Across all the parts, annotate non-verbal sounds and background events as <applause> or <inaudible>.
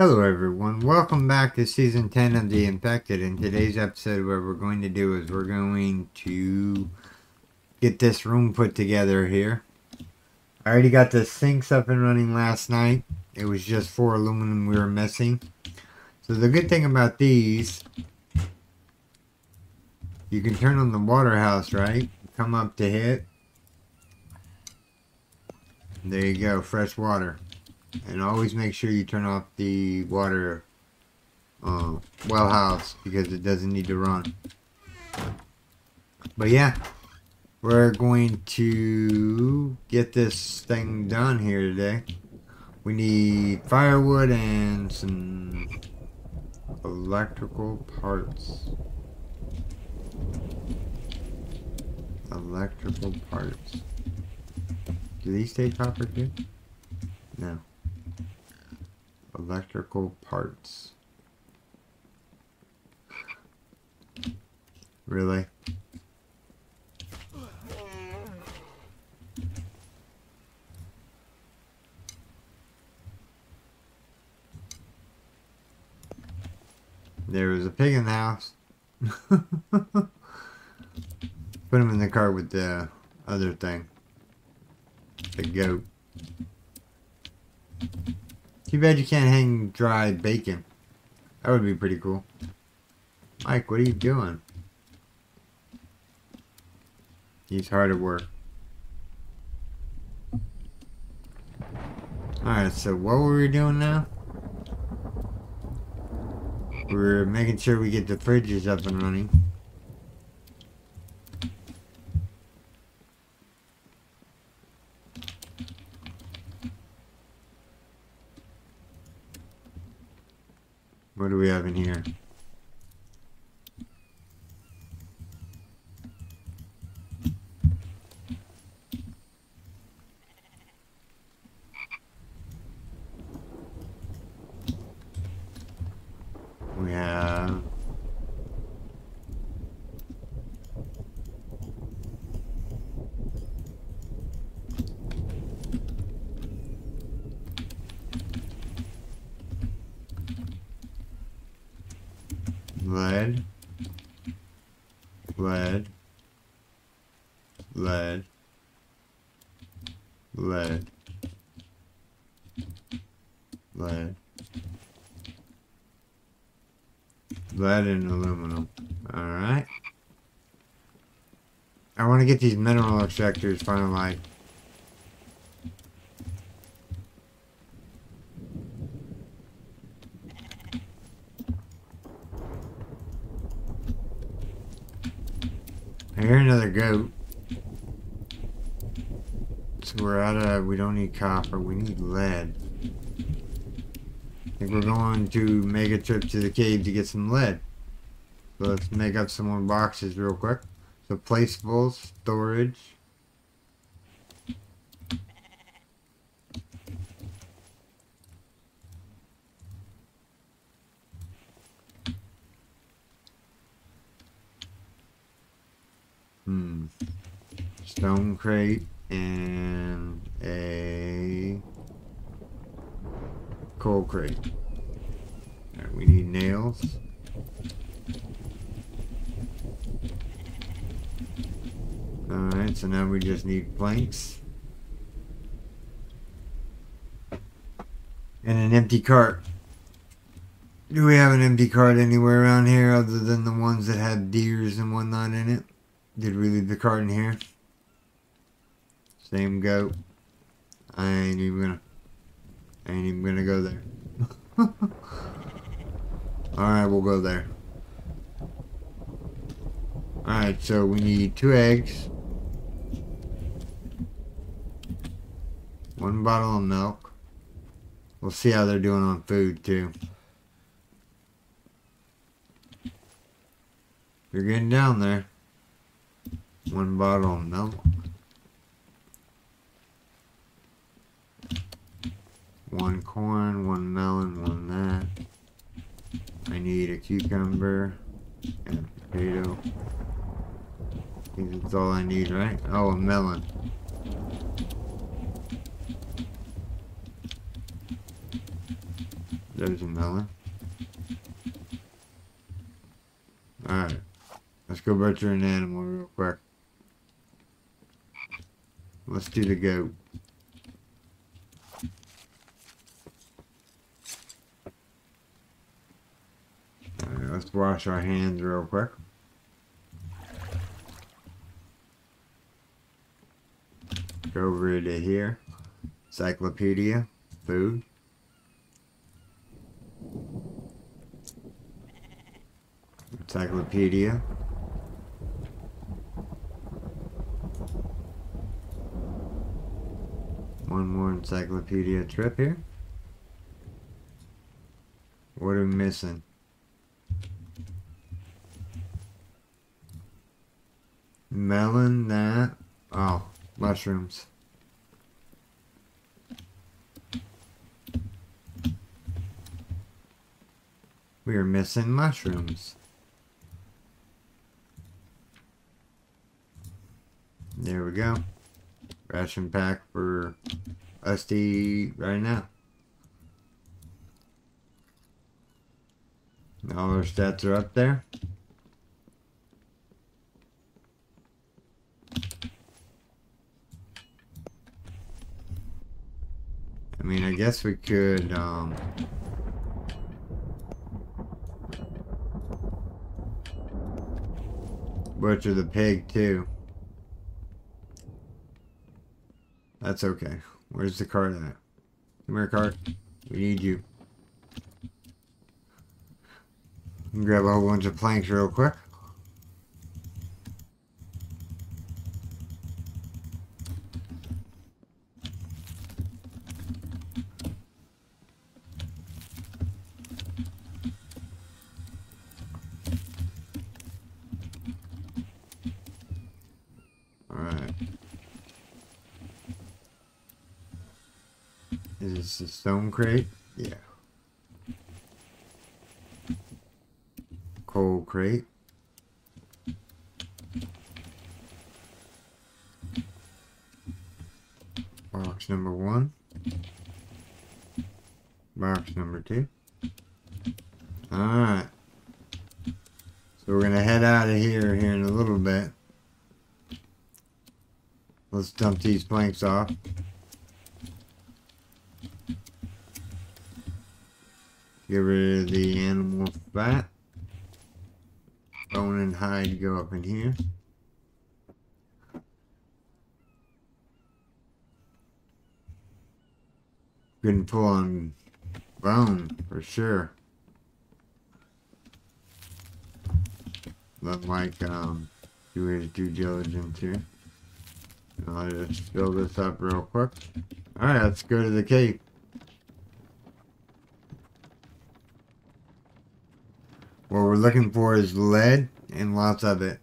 Hello everyone, welcome back to season 10 of The Infected. In today's episode what we're going to do is we're going to get this room put together here. I already got the sinks up and running last night. It was just four aluminum we were missing. So the good thing about these, you can turn on the water house, right? Come up to hit. There you go, fresh water. And always make sure you turn off the water uh, well house because it doesn't need to run. But yeah, we're going to get this thing done here today. We need firewood and some electrical parts. Electrical parts. Do these take copper too? No electrical parts. Really? There was a pig in the house. <laughs> Put him in the car with the other thing. The goat. Too bad you can't hang dry bacon. That would be pretty cool. Mike, what are you doing? He's hard at work. Alright, so what were we doing now? We're making sure we get the fridges up and running. What do we have in here? We have lead, lead, lead, lead, lead, lead and aluminum. Alright. I want to get these mineral extractors finalized. Goat. So we're out of, we don't need copper, we need lead. I think we're going to make a trip to the cave to get some lead. So let's make up some more boxes real quick. So placeable, storage. Hmm. Stone crate and a coal crate. We need nails. Alright, so now we just need planks. And an empty cart. Do we have an empty cart anywhere around here other than the ones that have deers and whatnot in it? Did we leave the cart in here? Same goat. I ain't even gonna. I ain't even gonna go there. <laughs> Alright, we'll go there. Alright, so we need two eggs. One bottle of milk. We'll see how they're doing on food, too. You're getting down there. One bottle of milk. One corn, one melon, one that. I need a cucumber and a potato. I think that's all I need, right? Oh, a melon. There's a melon. Alright. Let's go butcher an animal real quick. Let's do the goat. Let's wash our hands real quick. Go over to here. Encyclopedia. Food. Encyclopedia. One more encyclopedia trip here. What are we missing? Melon, that. Oh, mushrooms. We are missing mushrooms. There we go. Ration pack for us to eat right now. All our stats are up there. I mean, I guess we could, um... Butcher the pig, too. That's okay. Where's the cart at? Come here, cart. We need you. Grab a whole bunch of planks real quick. Alright. Is this a stone crate? Yeah. Coal crate. Box number one. Box number two. Alright. So we're gonna head out of here here in a little bit. Let's dump these planks off. Get rid of the animal fat. Bone and hide go up in here. Couldn't pull on bone for sure. Look like um do his due diligence here. I'll just fill this up real quick. Alright, let's go to the cave. What we're looking for is lead and lots of it.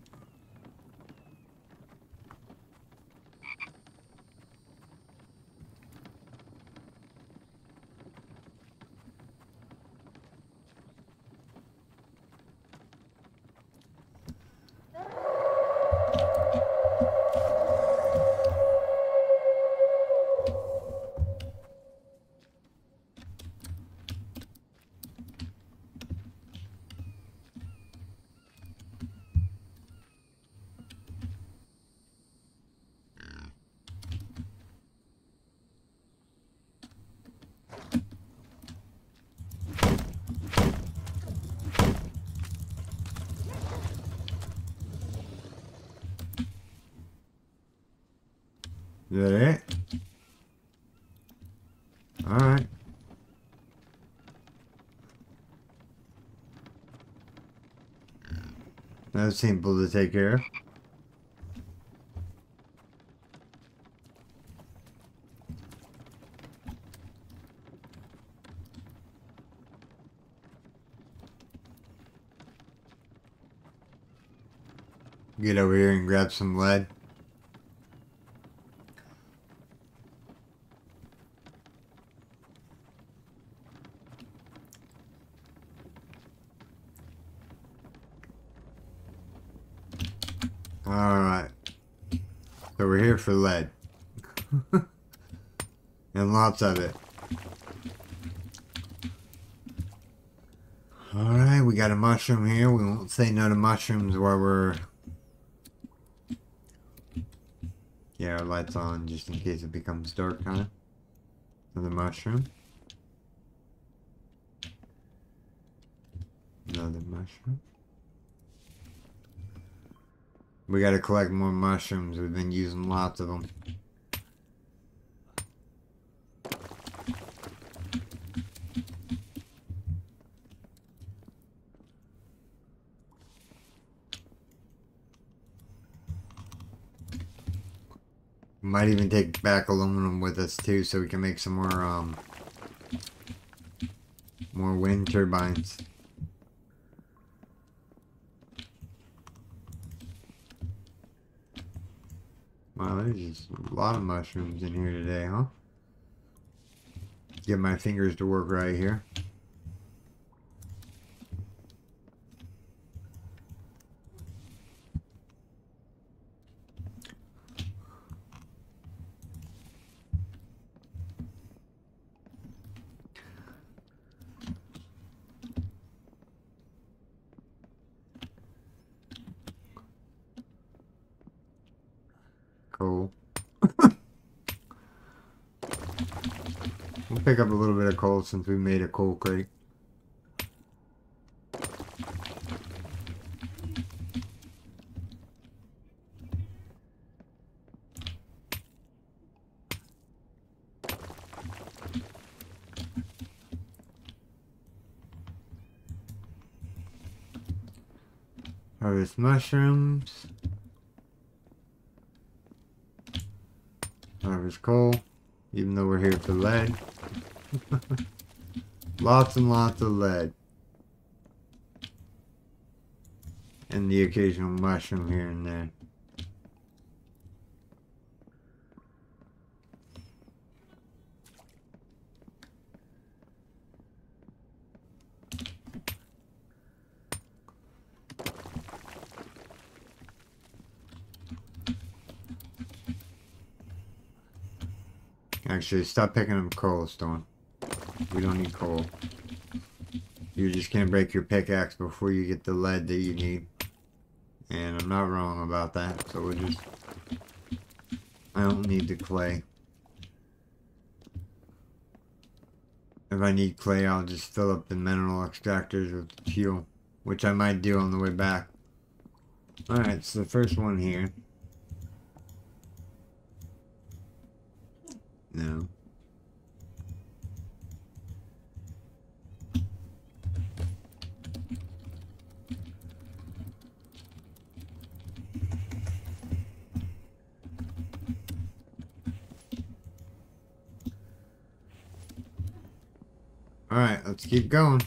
That's simple to take care of. Get over here and grab some lead. Alright. So we're here for lead. <laughs> and lots of it. Alright, we got a mushroom here. We won't say no to mushrooms while we're... Yeah, our light's on just in case it becomes dark, of. Another mushroom. Another mushroom. We gotta collect more mushrooms. We've been using lots of them. Might even take back aluminum with us too, so we can make some more um more wind turbines. Wow, there's just a lot of mushrooms in here today, huh? Get my fingers to work right here. Cool. we'll pick up a little bit of coal since we made a coal crate. Harvest mushrooms. Harvest coal. Even though we're here for lead. <laughs> lots and lots of lead. And the occasional mushroom here and there. Actually, stop picking up coal, Stone. We don't need coal. You're just gonna break your pickaxe before you get the lead that you need. And I'm not wrong about that, so we'll just... I don't need the clay. If I need clay, I'll just fill up the mineral extractors with fuel. Which I might do on the way back. Alright, so the first one here. No. Alright, let's keep going.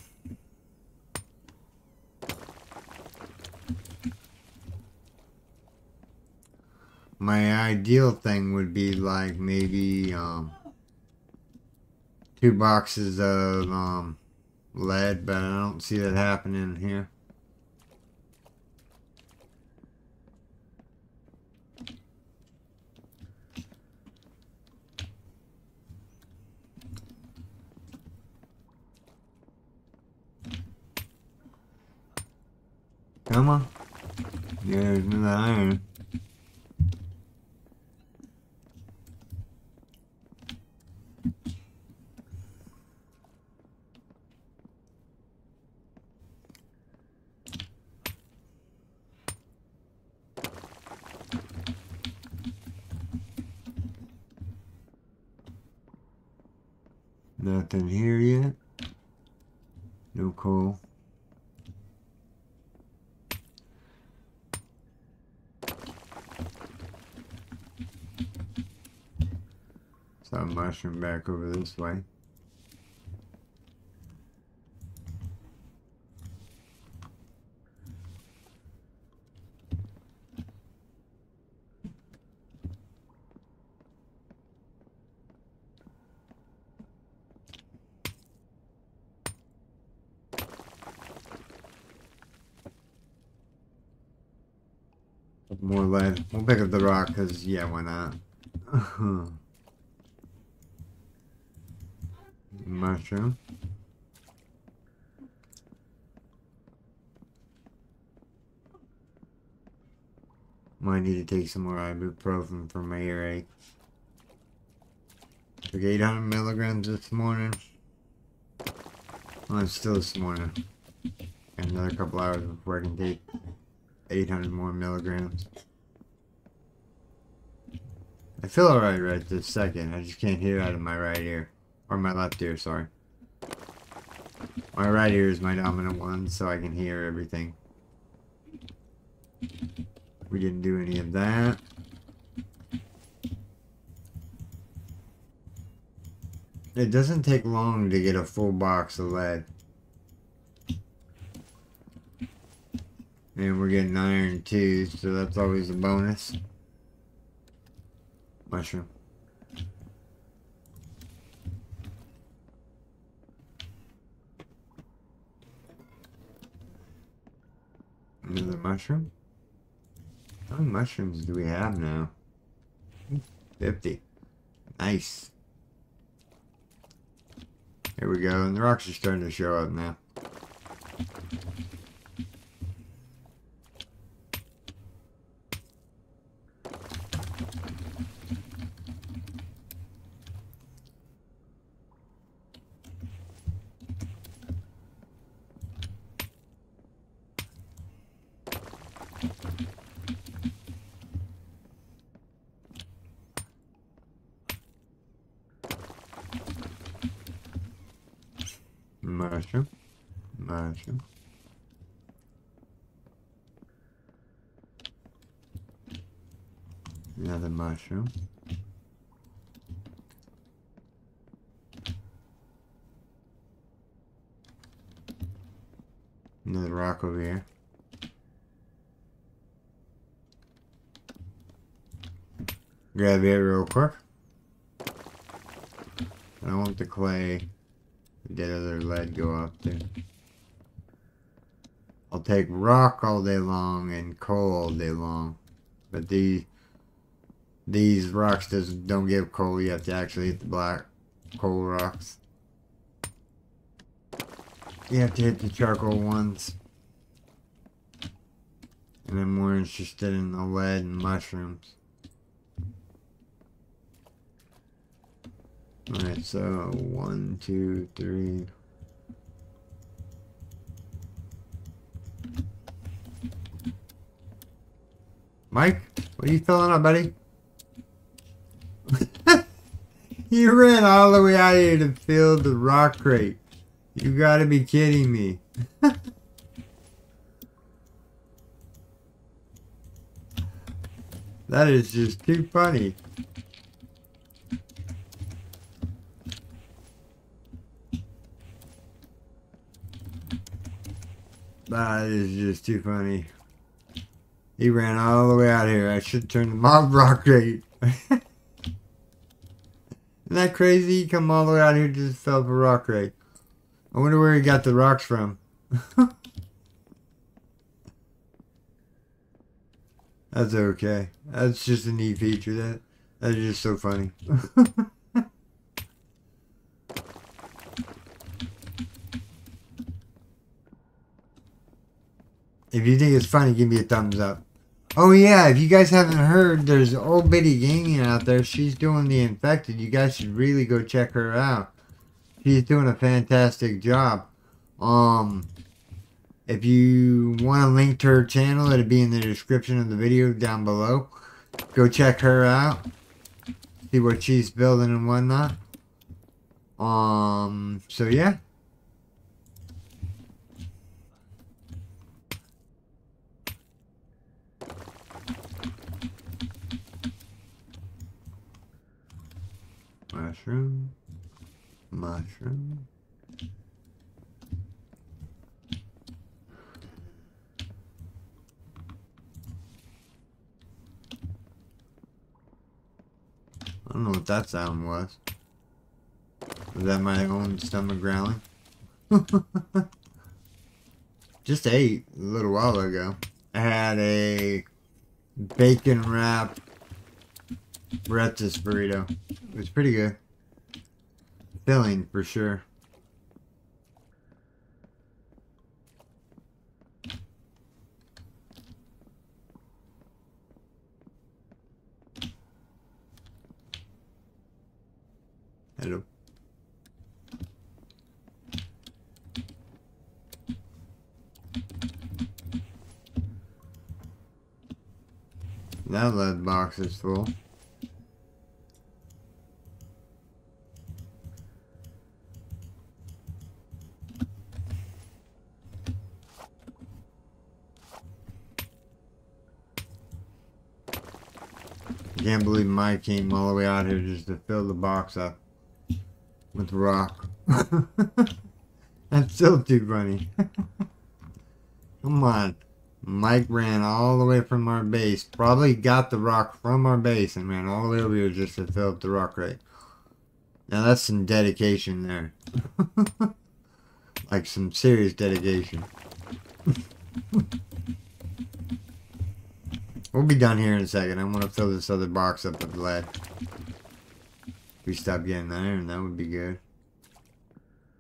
My ideal thing would be like maybe um, two boxes of um, lead, but I don't see that happening here. Come on. There's no iron. Nothing here yet. No coal. Back over this way. More lead. We'll pick up the rock because, yeah, why not? <laughs> I Might need to take some more ibuprofen for my earache. Took 800 milligrams this morning. Well, I'm still this morning. And another couple hours before I can take 800 more milligrams. I feel alright right this second. I just can't hear out of my right ear. Or my left ear, sorry. My right ear is my dominant one, so I can hear everything. We didn't do any of that. It doesn't take long to get a full box of lead. And we're getting iron too, so that's always a bonus. Mushroom. Another mushroom? How many mushrooms do we have now? 50. Nice. Here we go, and the rocks are starting to show up now. Mushroom. Mushroom. Another rock over here. Grab it real quick. I want the clay. Get other lead go up there. I'll take rock all day long and coal all day long. But these these rocks just don't give coal. You have to actually hit the black coal rocks. You have to hit the charcoal ones. And I'm more interested in the lead and mushrooms. Alright, so one, two, three. Mike, what are you filling up, buddy? <laughs> you ran all the way out here to fill the rock crate. You gotta be kidding me. <laughs> that is just too funny. That is just too funny. He ran all the way out here. I should turn the mob rock rate. <laughs> Isn't that crazy? He come all the way out here just fell for rock rate. I wonder where he got the rocks from. <laughs> That's okay. That's just a neat feature. That that's just so funny. <laughs> If you think it's funny, give me a thumbs up. Oh yeah, if you guys haven't heard, there's old Biddy Gaming out there. She's doing the infected. You guys should really go check her out. She's doing a fantastic job. Um, if you want to link to her channel, it'll be in the description of the video down below. Go check her out. See what she's building and whatnot. Um, so yeah. Mushroom. Mushroom. I don't know what that sound was. Was that my own stomach growling? <laughs> Just ate a little while ago. I had a bacon wrap breakfast burrito. It was pretty good filling for sure. Hello. That lead box is full. Can't believe Mike came all the way out here just to fill the box up with rock. <laughs> That's still too funny. <laughs> Come on. Mike ran all the way from our base. Probably got the rock from our base and ran all the way over here just to fill up the rock crate. Now that's some dedication there. <laughs> like some serious dedication. We'll be done here in a second. I'm going to fill this other box up with lead. If we stop getting iron, that would be good.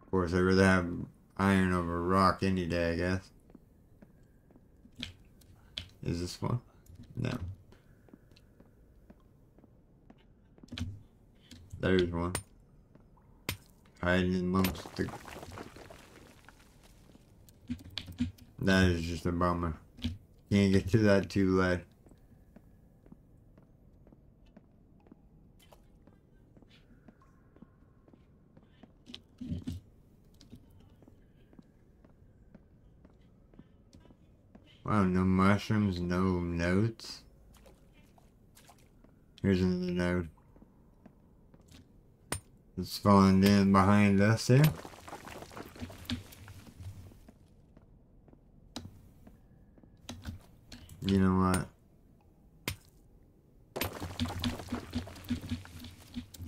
Of course, I'd rather have iron over rock any day, I guess. Is this one? No. There's one. Hiding amongst the... That is just a bummer. Can't get to that too late. Wow, no mushrooms, no notes. Here's another node. It's falling in behind us here. You know what?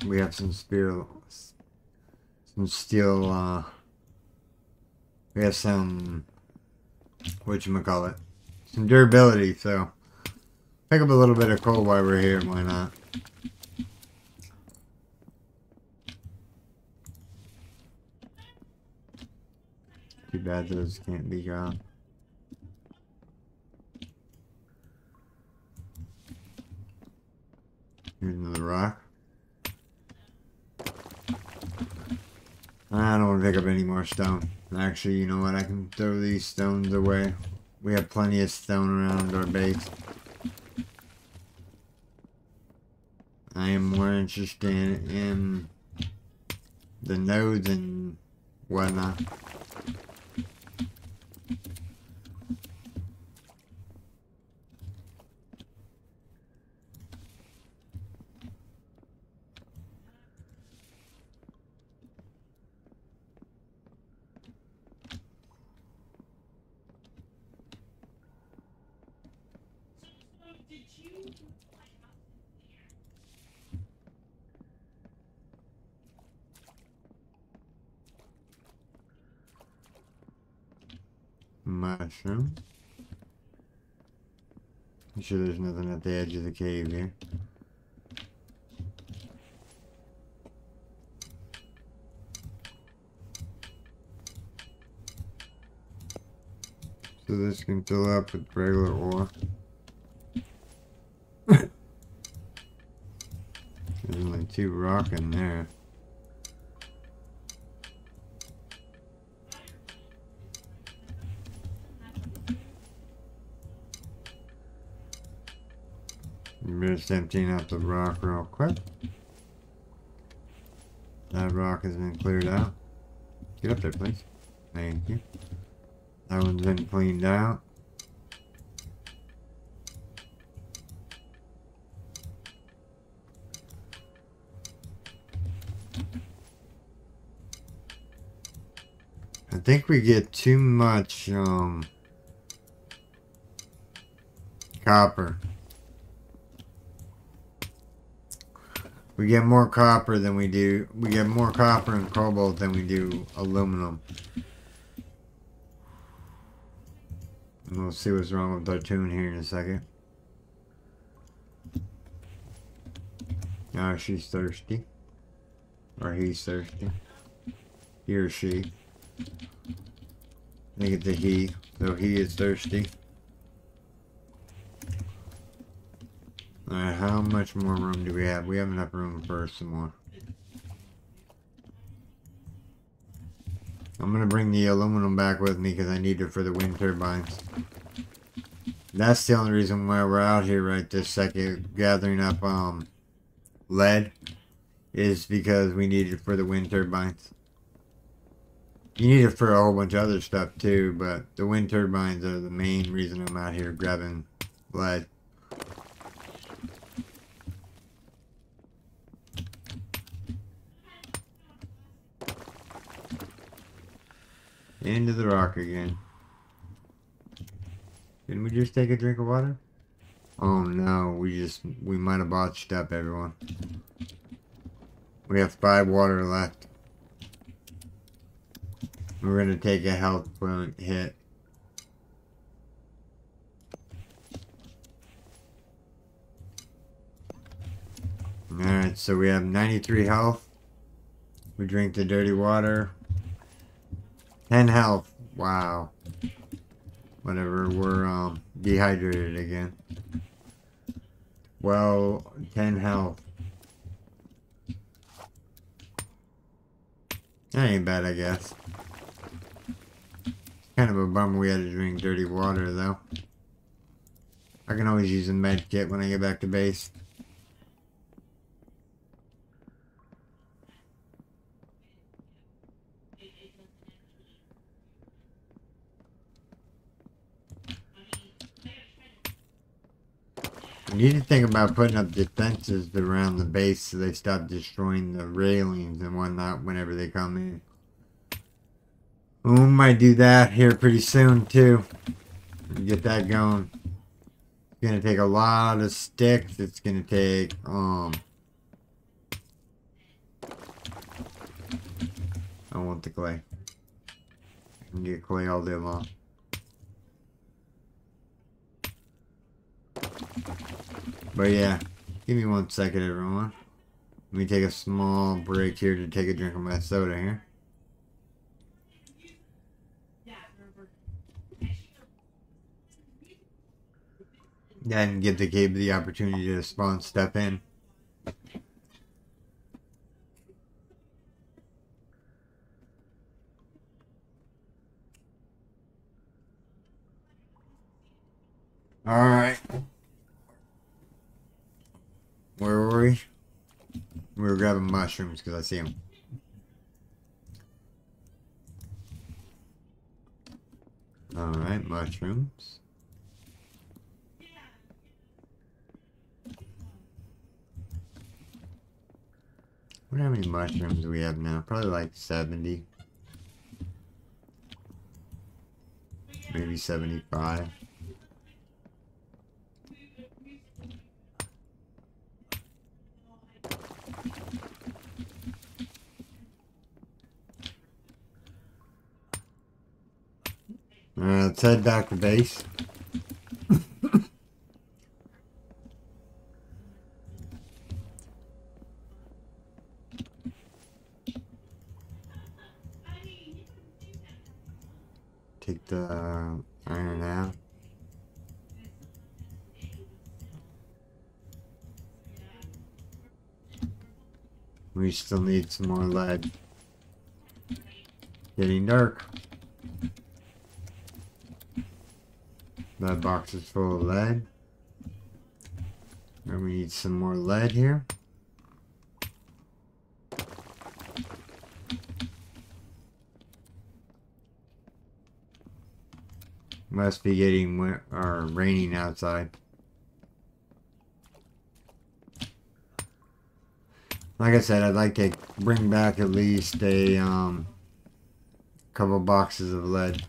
We have some steel, some steel, uh, we have some, what you call it? Some durability, so pick up a little bit of coal while we're here, why not? Too bad those can't be ground. Here's another rock. I don't want to pick up any more stone. Actually, you know what? I can throw these stones away. We have plenty of stone around our base. I am more interested in the nodes and whatnot. Mushroom. I'm sure there's nothing at the edge of the cave here. So this can fill up with regular ore. There's only two rock in there. just emptying out the rock real quick. That rock has been cleared out. Get up there, please. Thank you. That one's been cleaned out. I think we get too much um, copper. We get more copper than we do. We get more copper and cobalt than we do aluminum. And we'll see what's wrong with our tune here in a second. Ah, she's thirsty. Or he's thirsty. He or she. I think it's a he, so he is thirsty. Alright, how much more room do we have? We have enough room for some more. I'm gonna bring the aluminum back with me because I need it for the wind turbines. That's the only reason why we're out here right this second gathering up um lead is because we need it for the wind turbines. You need it for a whole bunch of other stuff too, but the wind turbines are the main reason I'm out here grabbing lead. Into the rock again. Didn't we just take a drink of water? Oh no, we just, we might have botched up everyone. We have five water left. We're gonna take a health point hit. Alright, so we have 93 health. We drink the dirty water. 10 health. Wow. Whatever, we're um, dehydrated again. Well, 10 health. That ain't bad, I guess. Kind of a bummer we had to drink dirty water, though. I can always use a med kit when I get back to base. You need to think about putting up defenses around the base so they stop destroying the railings and whatnot whenever they come in. We might do that here pretty soon too. Get that going. It's gonna take a lot of sticks. It's gonna take um I want the clay. I can get clay all day long. But yeah, give me one second everyone. Let me take a small break here to take a drink of my soda here. And give the game the opportunity to spawn stuff in. Alright. Where were we? We were grabbing mushrooms because I see them. Alright, mushrooms. Wonder how many mushrooms we have now. Probably like 70. Maybe 75. Uh, Alright, let's head back to base. Still need some more lead. Getting dark. That box is full of lead. And we need some more lead here. Must be getting wet or raining outside. Like I said, I'd like to bring back at least a um, couple boxes of lead.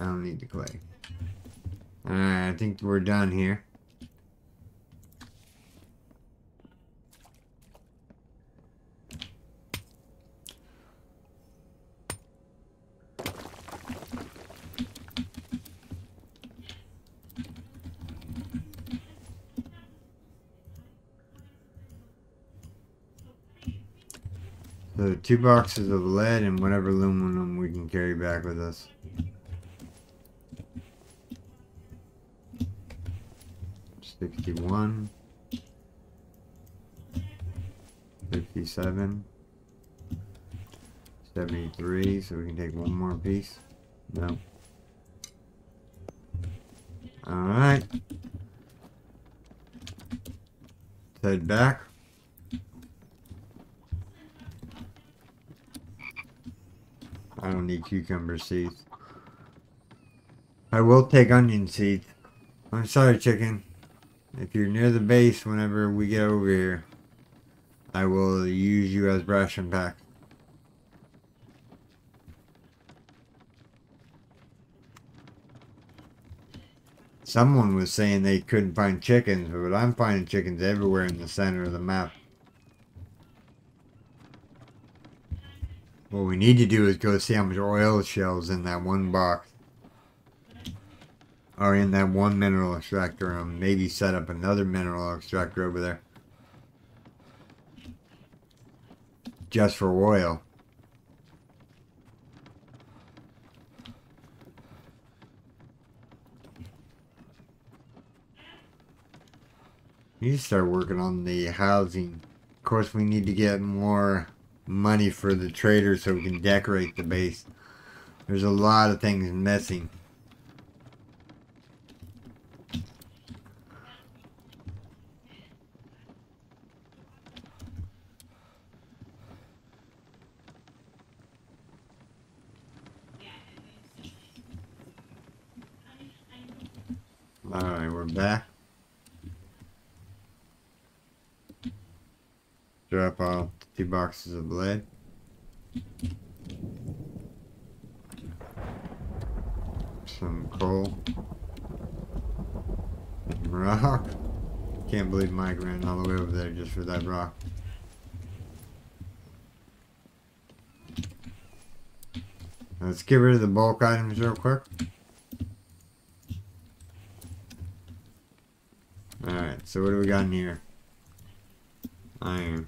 I don't need the clay. Alright, I think we're done here. So two boxes of lead and whatever aluminum we can carry back with us. Sixty-one. 57. 73, so we can take one more piece. No. Alright. Head back. Don't need cucumber seeds. I will take onion seeds. I'm sorry, chicken. If you're near the base whenever we get over here, I will use you as ration pack. Someone was saying they couldn't find chickens, but I'm finding chickens everywhere in the center of the map. What we need to do is go see how much oil shells in that one box. Or in that one mineral extractor and maybe set up another mineral extractor over there. Just for oil. You start working on the housing. Of course, we need to get more money for the trader so we can decorate the base. There's a lot of things missing. Alright, we're back. Drop off two boxes of lead. Some coal. Rock. Can't believe Mike ran all the way over there just for that rock. Let's get rid of the bulk items real quick. Alright, so what do we got in here? Iron.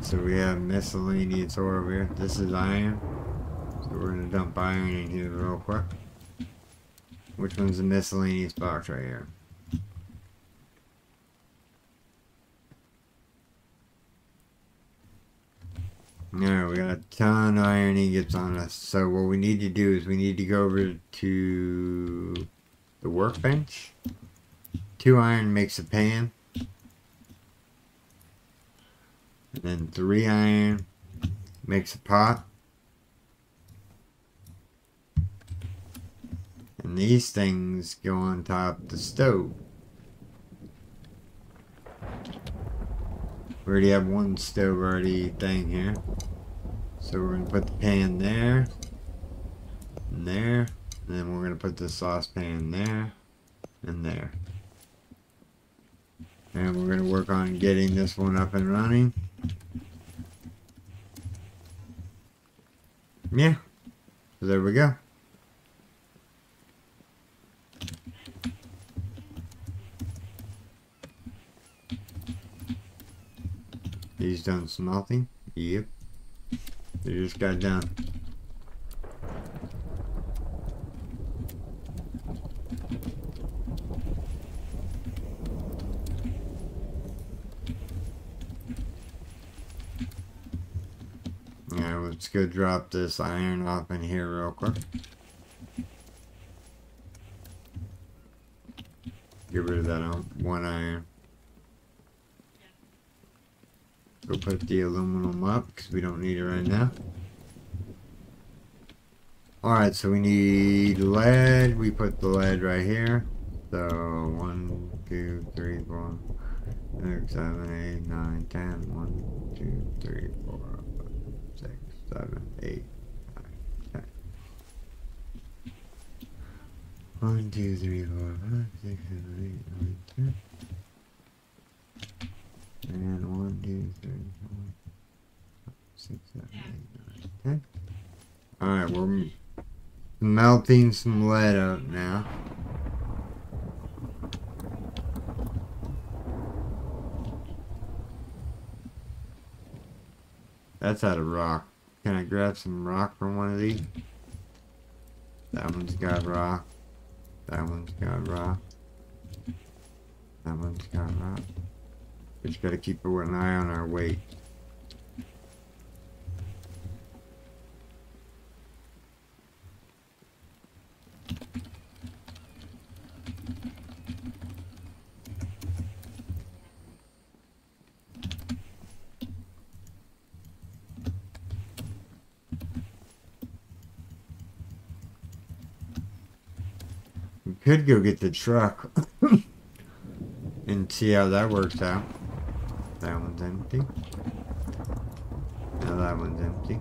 So we have miscellaneous ore over here. This is iron. So we're gonna dump iron in here real quick. Which one's the miscellaneous box right here? Alright, we got a ton of iron ingots on us. So what we need to do is we need to go over to the workbench. Two iron makes a pan. And then three iron makes a pot. And these things go on top the stove. We already have one stove already thing here. So we're going to put the pan there. And there. And then we're going to put the saucepan there. And there. And we're going to work on getting this one up and running. Yeah. There we go. He's done smelting? Yep. They just got done. Let's go drop this iron off in here real quick. Get rid of that um, one iron. Go put the aluminum up because we don't need it right now. Alright, so we need lead. We put the lead right here. So, one, two, three, four, six, seven, eight, nine, ten. One, two, three, four, seven, eight, nine, ten. One, two, three, four, five, six, seven, eight, nine, ten. And one, two, three, four, five, six, seven, eight, nine, ten. Alright, we're melting some lead out now. That's out of rock. Can I grab some rock from one of these? That one's got rock. That one's got rock. That one's got rock. We just gotta keep an eye on our weight. Could go get the truck and see how that works out. That one's empty. Now that one's empty.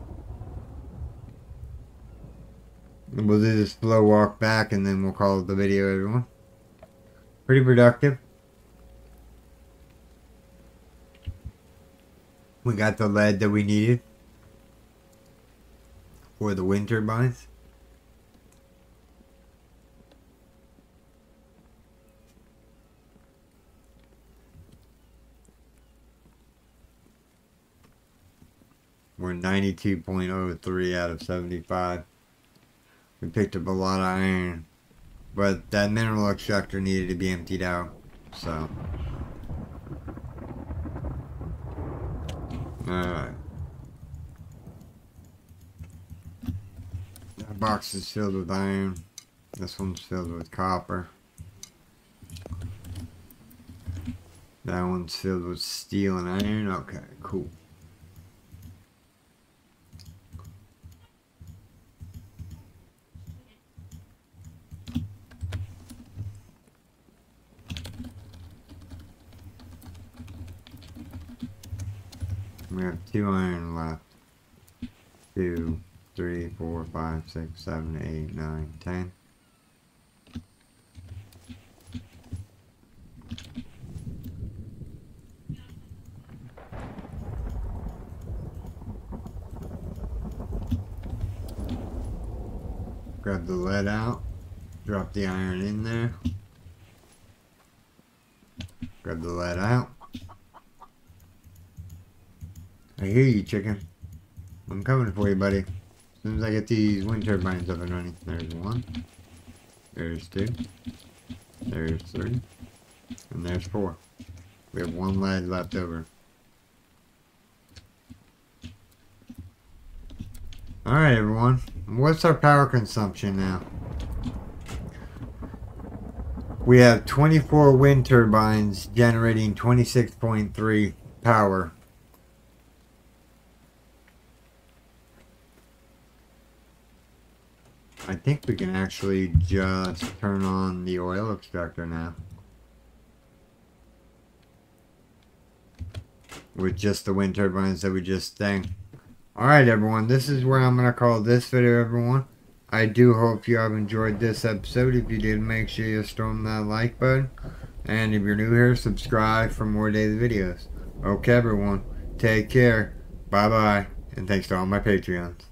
And we'll do this slow walk back and then we'll call it the video, everyone. Pretty productive. We got the lead that we needed for the wind turbines. We're 92.03 out of 75. We picked up a lot of iron. But that mineral extractor needed to be emptied out. So. Alright. That box is filled with iron. This one's filled with copper. That one's filled with steel and iron. Okay, cool. We have two iron left. Two, three, four, five, six, seven, eight, nine, ten. Grab the lead out. Drop the iron in there. Grab the lead out. I hear you, chicken. I'm coming for you, buddy. As soon as I get these wind turbines up and running. There's one. There's two. There's three. And there's four. We have one lead left over. Alright, everyone. What's our power consumption now? We have 24 wind turbines generating 26.3 power. I think we can actually just turn on the oil extractor now. With just the wind turbines that we just sang. Alright everyone, this is where I'm going to call this video everyone. I do hope you have enjoyed this episode. If you did, make sure you storm that like button. And if you're new here, subscribe for more daily videos. Okay everyone, take care. Bye bye. And thanks to all my Patreons.